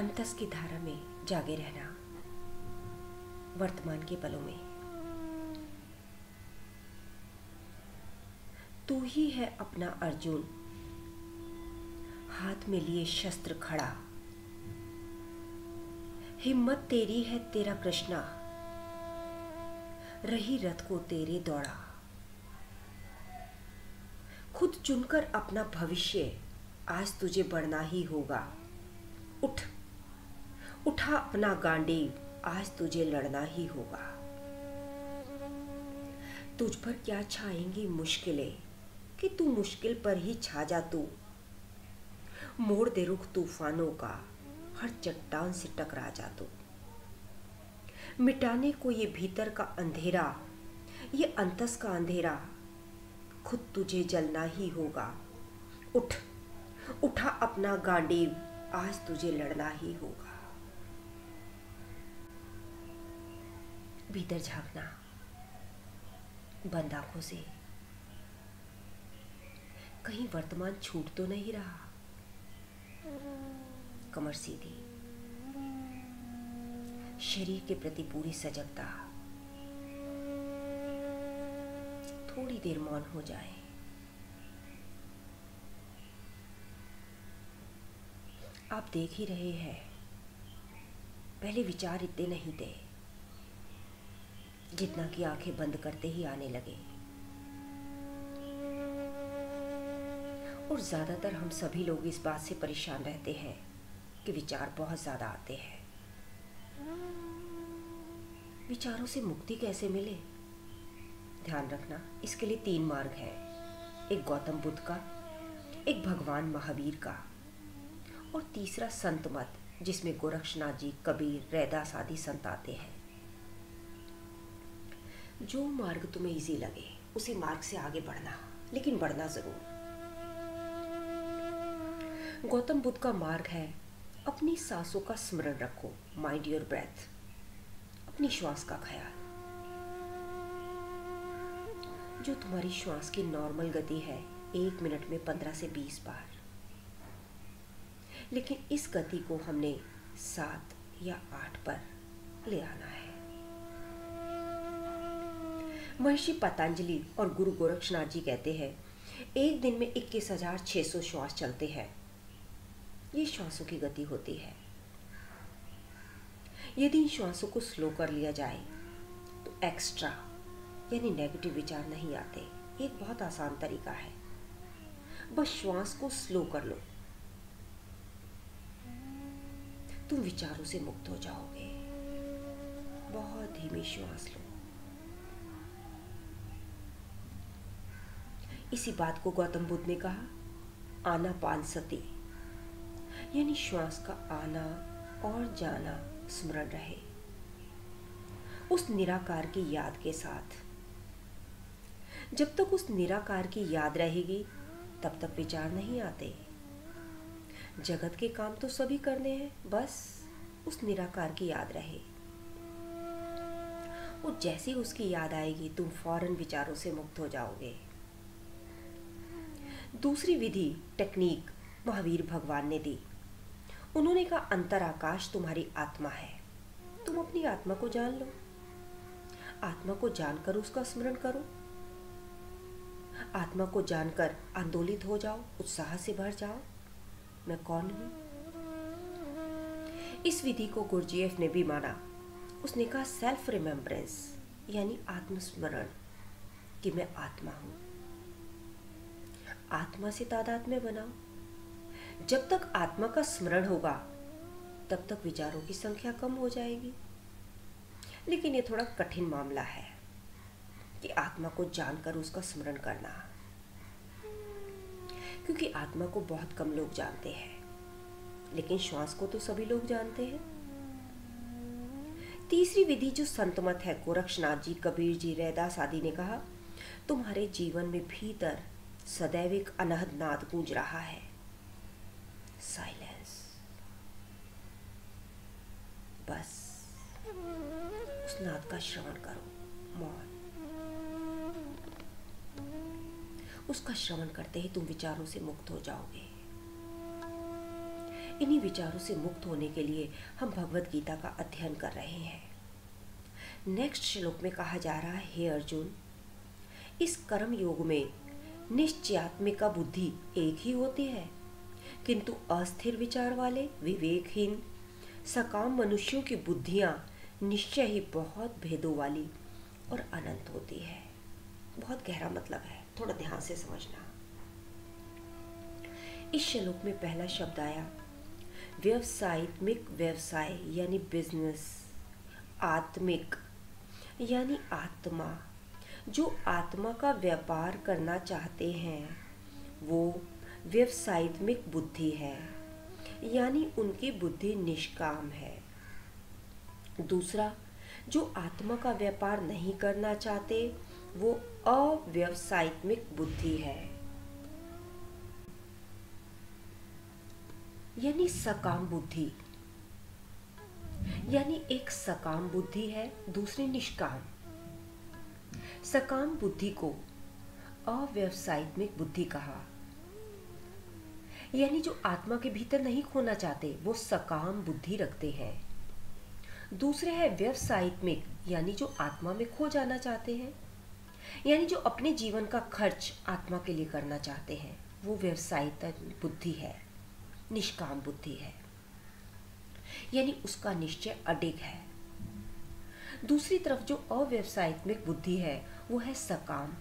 अंतस की धारा में जागे रहना, वर्तमान के पलों में। तू ही है अपना अर्जुन, हाथ में लिए शस्त्र खड़ा। हिम्मत तेरी है तेरा कृष्णा, रही रथ को तेरे दौड़ा। खुद चुनकर अपना भविष्य आज तुझे बढ़ना ही होगा। उठ। उठा अपना गांडीव आज तुझे लड़ना ही होगा। तुझ पर क्या छाएँगी मुश्किलें? कि तू मुश्किल पर ही छा जा तू। मोड़ दे रुख तूफानों का। हर चट्टान से टकरा जा तू। मिटाने को ये भीतर का अंधेरा। ये अंतस का अंधेरा। खुद तुझे जलना ही होगा। उठ, उठा अपना गांडीव आज तुझे लड़ना ही होगा। भीतर झांकना, बंद आँखों से। कहीं वर्तमान छूट तो नहीं रहा। कमर सीधी। शरीर के प्रति पूरी सजगता। थोड़ी देर मौन हो जाए। आप देख ही रहे हैं। पहले विचार इतने नहीं थे। जितना कि आँखें बंद करते ही आने लगे। और ज़्यादातर हम सभी लोग इस बात से परेशान रहते हैं कि विचार बहुत ज़्यादा आते हैं। विचारों से मुक्ति कैसे मिले? ध्यान रखना, इसके लिए तीन मार्ग हैं। एक गौतम बुद्ध का, एक भगवान महावीर का। और तीसरा संत मत, जिसमें गोरक्षनाथ जी, कबीर, रैदास आदि संत आते हैं। जो मार्ग तुम्हें इजी लगे, उसी मार्ग से आगे बढ़ना, लेकिन बढ़ना ज़रूर। गौतम बुद्ध का मार्ग है, अपनी सांसों का स्मरण रखो माइंड योर ब्रेथ अपनी श्वास का ख्याल। जो तुम्हारी श्वास की नॉर्मल गति है, एक मिनट में पंद्रह से बीस बार। लेकिन इस गति को हमने सात या आठ पर ले आना है। महर्षि पतंजलि और गुरु गोरक्षनाथ जी कहते हैं, एक दिन में इक्कीस हज़ार छह सौ श्वास चलते हैं। ये श्वासों की गति होती है। यदि इन श्वासों को स्लो कर लिया जाए तो एक्स्ट्रा यानी नेगेटिव विचार नहीं आते। एक बहुत आसान तरीका है। बस श्वास को स्लो कर लो। तुम विचारों से मुक्त हो जाओगे। बहुत धीमी श्वास लो। इसी बात को गौतम बुद्ध ने कहा, आना पान सती। यानी श्वास का आना और जाना स्मरण रहे। उस निराकार की याद के साथ, जब तक उस निराकार की याद रहेगी, तब तक विचार नहीं आते। जगत के काम तो सभी करने हैं, बस उस निराकार की याद रहे। और जैसे उसकी याद आएगी, तुम फ़ौरन विचारों से मुक्त हो जाओगे। दूसरी विधि टेक्निक महावीर भगवान ने दी। उन्होंने कहा अंतर आकाश तुम्हारी आत्मा है। तुम अपनी आत्मा को जान लो। आत्मा को जानकर उसका स्मरण करो। आत्मा को जानकर आंदोलित हो जाओ, उत्साह से भर जाओ। मैं कौन हूँ? इस विधि को गुरजीएफ ने भी माना। उसने कहा सेल्फ रिमेम्बरेंस यानी आत्मस्मरण, कि मैं आत्मा हूँ। आत्मा से तादाद में बनाओ जब तक आत्मा का स्मरण होगा, तब तक विचारों की संख्या कम हो जाएगी। लेकिन ये थोड़ा कठिन मामला है कि आत्मा को जानकर उसका स्मरण करना। क्योंकि आत्मा को बहुत कम लोग जानते हैं, लेकिन श्वास को तो सभी लोग जानते हैं। तीसरी विधि जो संतमत है, गोरक्षनाथ जी, कबीर जी, रैदास आदि ने कहा, तुम्हारे जीवन में भीतर सदैव एक अनहद नाद गूंज रहा है। साइलेंस। बस। उस नाद का श्रवण करो। मौन। उसका श्रवण करते ही तुम विचारों से मुक्त हो जाओगे। इन्हीं विचारों से मुक्त होने के लिए हम भगवत गीता का अध्ययन कर रहे हैं। नेक्स्ट श्लोक में कहा जा रहा है, हे अर्जुन, इस कर्म योग में निश्चयात्मिका बुद्धि एक ही होती है। किंतु अस्थिर विचार वाले, विवेकहीन, सकाम मनुष्यों की बुद्धियाँ निश्चय ही बहुत भेदों वाली और अनंत होती है। बहुत गहरा मतलब है। थोड़ा ध्यान से समझना। इस श्लोक में पहला शब्द आया व्यवसायिक व्यवसाय, यानी बिज़नेस आत्मिक, यानी आत्मा। जो आत्मा का व्यापार करना चाहते हैं, वो व्यवसायिक बुद्धि है, यानी उनकी बुद्धि निष्काम है। दूसरा, जो आत्मा का व्यापार नहीं करना चाहते, वो अव्यवसायिक बुद्धि है। यानी सकाम बुद्धि। यानी एक सकाम बुद्धि है, दूसरी निष्काम। सकाम बुद्धि को अव्यवसायिक बुद्धि कहा। यानी जो आत्मा के भीतर नहीं खोना चाहते, वो सकाम बुद्धि रखते हैं। दूसरे है व्यवसायिक, यानी जो आत्मा में खो जाना चाहते हैं। यानी जो अपने जीवन का खर्च आत्मा के लिए करना चाहते हैं, वो व्यवसायिक बुद्धि है, निष्काम बुद्धि है। यानी उसका निश्चय अडिग है। दूसरी तरफ़ जो अव्यवसायिक बुद्धि है, वो है सकाम।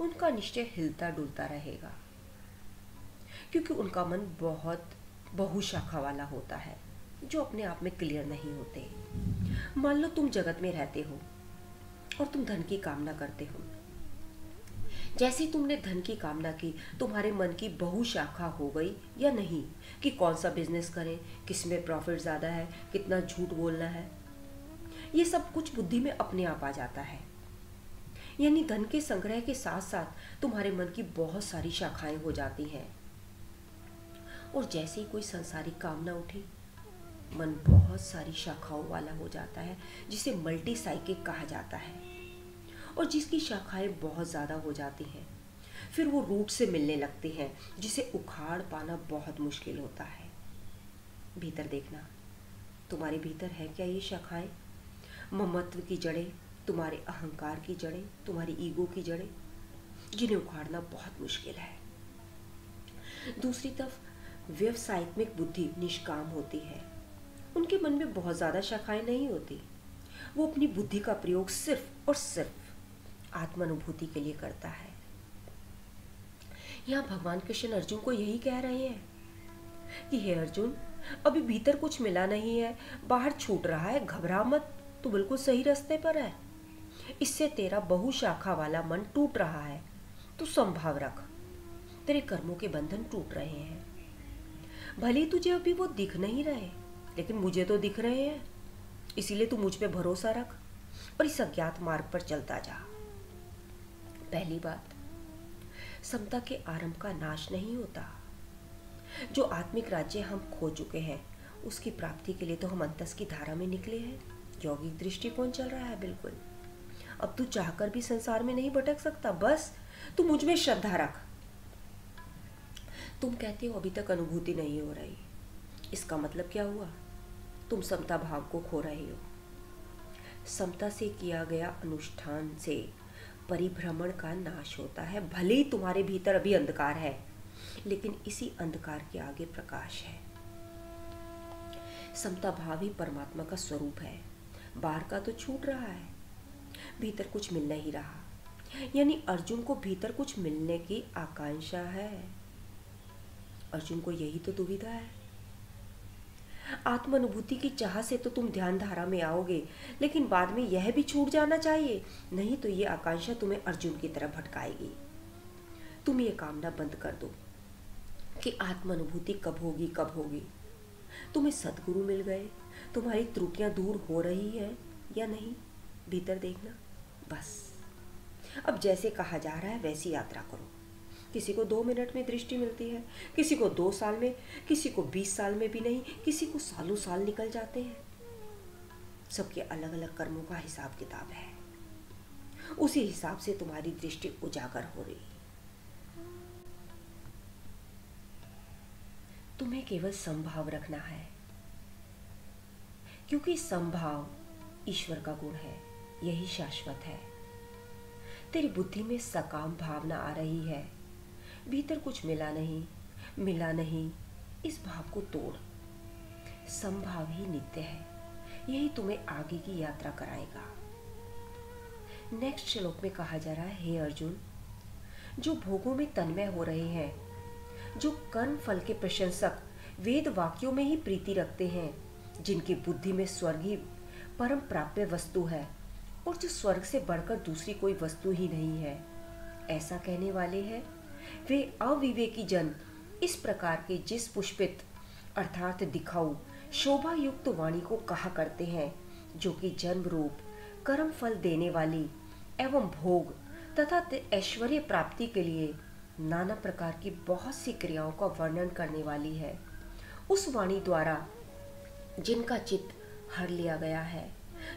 उनका निश्चय हिलता डुलता रहेगा। क्योंकि उनका मन बहुत बहुशाखा वाला होता है, जो अपने आप में क्लियर नहीं होते। मान लो तुम जगत में रहते हो और तुम धन की कामना करते हो। जैसे ही तुमने धन की कामना की, तुम्हारे मन की बहुशाखा हो गई या नहीं, कि कौन सा बिज़नेस करें, किसमें प्रॉफिट ज़्यादा है, कितना झूठ बोलना है ये सब कुछ बुद्धि में अपने आप आ जाता है। यानी धन के संग्रह के साथ साथ तुम्हारे मन की बहुत सारी शाखाएँ हो जाती हैं। और जैसे ही कोई संसारिक कामना उठे, मन बहुत सारी शाखाओं वाला हो जाता है, जिसे मल्टी साइकिक कहा जाता है। और जिसकी शाखाएँ बहुत ज़्यादा हो जाती हैं, फिर वो रूट से मिलने लगते हैं, जिसे उखाड़ पाना बहुत मुश्किल होता है। भीतर देखना, तुम्हारे भीतर है क्या ये शाखाएँ? ममत्व की जड़ें, तुम्हारे अहंकार की जड़ें, तुम्हारी ईगो की जड़ें, जिन्हें उखाड़ना बहुत मुश्किल है। दूसरी तरफ़, व्यवसायिक बुद्धि निष्काम होती है। उनके मन में बहुत ज़्यादा शाखाएँ नहीं होती। वो अपनी बुद्धि का प्रयोग सिर्फ़ और सिर्फ़ आत्मानुभूति के लिए करता है। यहाँ भगवान कृष्ण अर्जुन को यही कह रहे हैं कि, हे अर्जुन, अभी भीतर कुछ मिला नहीं है, बाहर छूट रहा है घबरा मत। तू बिल्कुल सही रास्ते पर है। इससे तेरा बहुशाखा वाला मन टूट रहा है, तू संभाव रख। तेरे कर्मों के बंधन टूट रहे हैं। भले तुझे अभी वो दिख नहीं रहे, लेकिन मुझे तो दिख रहे हैं। इसीलिए तू मुझ पे भरोसा रख और इस अज्ञात मार्ग पर चलता जा। पहली बात, समता के आरंभ का नाश नहीं होता। जो आत्मिक राज्य हम खो चुके हैं, उसकी प्राप्ति के लिए तो हम अंतस की धारा में निकले हैं। यौगिक दृष्टिकोण चल रहा है, बिल्कुल। अब तू चाहकर भी संसार में नहीं भटक सकता, बस तू मुझमें श्रद्धा रख। तुम कहते हो, अभी तक अनुभूति नहीं हो रही। इसका मतलब क्या हुआ? तुम समता भाव को खो रहे हो। समता से किया गया अनुष्ठान से परिभ्रमण का नाश होता है। भले ही तुम्हारे भीतर अभी अंधकार है, लेकिन इसी अंधकार के आगे प्रकाश है। समता भाव ही परमात्मा का स्वरूप है। बाहर का तो छूट रहा है। भीतर कुछ मिल नहीं रहा। यानी अर्जुन को भीतर कुछ मिलने की आकांक्षा है। अर्जुन को यही तो दुविधा है। आत्मानुभूति की चाह से तो तुम ध्यान धारा में आओगे, लेकिन बाद में यह भी छूट जाना चाहिए, नहीं तो ये आकांक्षा तुम्हें अर्जुन की तरफ़ भटकाएगी। तुम ये कामना बंद कर दो कि आत्म अनुभूति कब होगी कब होगी। तुम्हें सदगुरु मिल गए। तुम्हारी त्रुटियाँ दूर हो रही है या नहीं, भीतर देखना। बस। अब जैसे कहा जा रहा है, वैसी यात्रा करो। किसी को दो मिनट में दृष्टि मिलती है, किसी को दो साल में, किसी को बीस साल में भी नहीं, किसी को सालों साल निकल जाते हैं। सबके अलग अलग कर्मों का हिसाब किताब है। उसी हिसाब से तुम्हारी दृष्टि उजागर हो रही तुम्हें केवल संभाव रखना है। क्योंकि संभाव ईश्वर का गुण है, यही शाश्वत है। तेरी बुद्धि में सकाम भावना आ रही है। भीतर कुछ मिला नहीं मिला नहीं, इस भाव को तोड़। संभाव ही नित्य है, यही तुम्हें आगे की यात्रा कराएगा। नेक्स्ट श्लोक में कहा जा रहा है, हे अर्जुन, जो भोगों में तन्मय हो रहे हैं, जो कर्म फल के प्रशंसक वेद वाक्यों में ही प्रीति रखते हैं जिनकी बुद्धि में स्वर्ग ही परम प्राप्य वस्तु है और जो स्वर्ग से बढ़कर दूसरी कोई वस्तु ही नहीं है। ऐसा कहने वाले हैं, वे अविवेकी जन, इस प्रकार के जिस पुष्पित, अर्थात दिखाऊ शोभा युक्त वाणी को कहा करते हैं, जो कि जन्म रूप कर्म फल देने वाली एवं भोग तथा ऐश्वर्य प्राप्ति के लिए नाना प्रकार की बहुत सी क्रियाओं का वर्णन करने वाली है। उस वाणी द्वारा जिनका चित्त हर लिया गया है,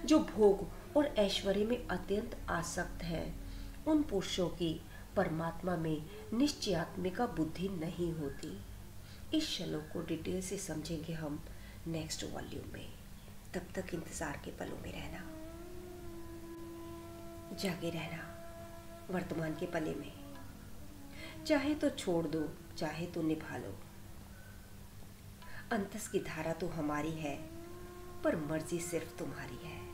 जो भोग और ऐश्वर्य में अत्यंत आसक्त है, उन पुरुषों की परमात्मा में निश्चयात्मिका बुद्धि नहीं होती। इस श्लोक को डिटेल से समझेंगे हम नेक्स्ट वॉल्यूम में। तब तक इंतज़ार के पलों में रहना। जागे रहना वर्तमान के पले में। चाहे तो छोड़ दो, चाहे तो निभा लो। अंतस की धारा तो हमारी है पर मर्ज़ी सिर्फ़ तुम्हारी है।